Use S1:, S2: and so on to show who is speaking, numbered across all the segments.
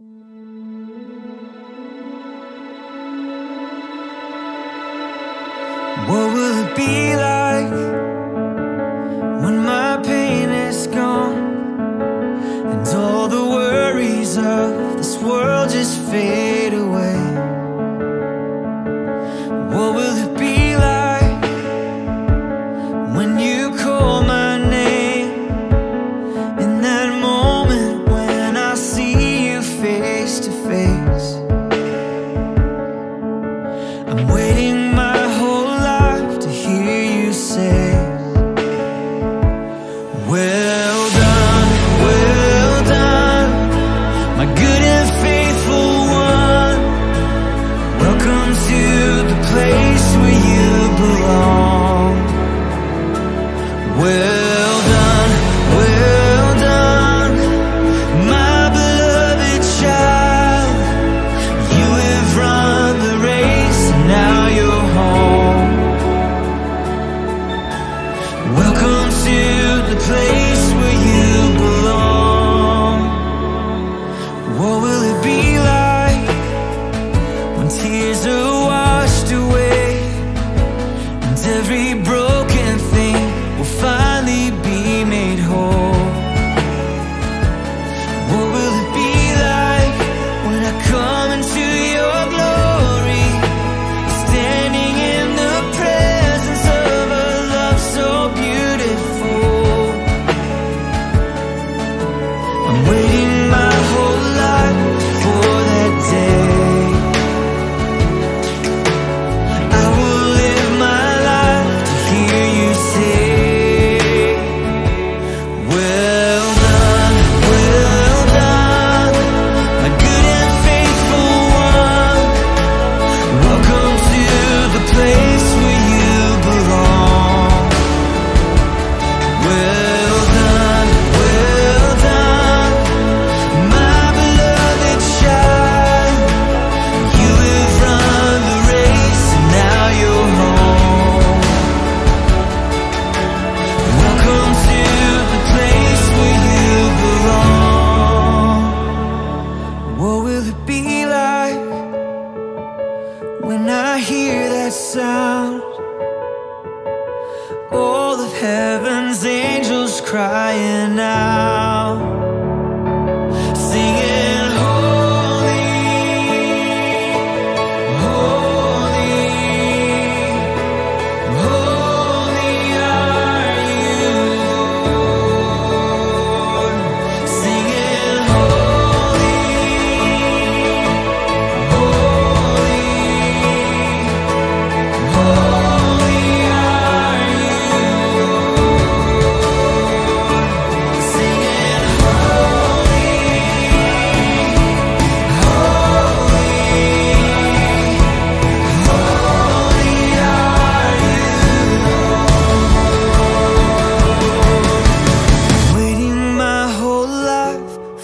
S1: What will it be like when my pain is gone and all the worries of this world just fade away? What will it be like when you call my sound. All of heaven's angels crying out.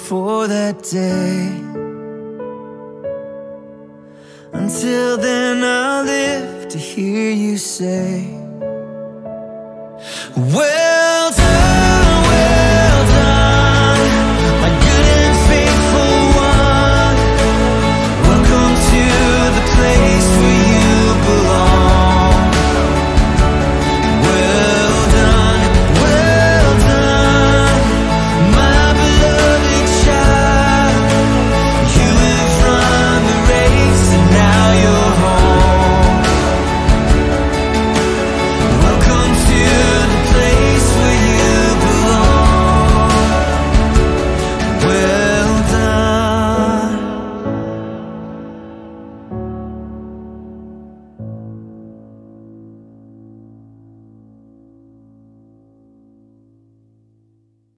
S1: for that day. Until then I'll live to hear you say Well